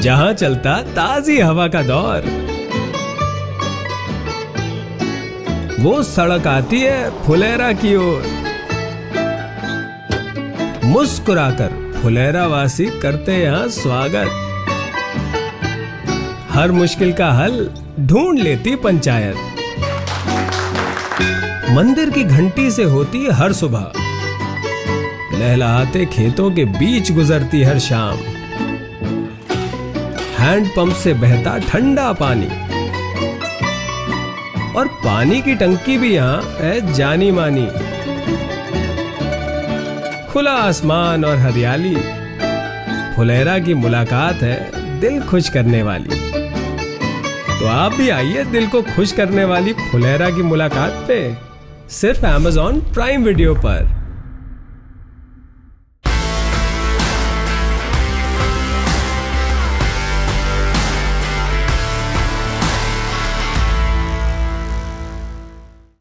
जहाँ चलता ताजी हवा का दौर। वो सड़क आती है फुलेरा की ओर। मुस्कुराकर फुलेरा वासी करते यहाँ स्वागत। हर मुश्किल का हल ढूंढ लेती पंचायत। मंदिर की घंटी से होती हर सुबह। लहलाते खेतों के बीच गुजरती हर शाम। हैंडपंप से बहता ठंडा पानी। और पानी की टंकी भी यहाँ है जानी मानी। खुला आसमान और हरियाली। फुलेरा की मुलाकात है दिल खुश करने वाली। तो आप भी आइए दिल को खुश करने वाली फुलेरा की मुलाकात पे, सिर्फ़ Amazon प्राइम वीडियो पर।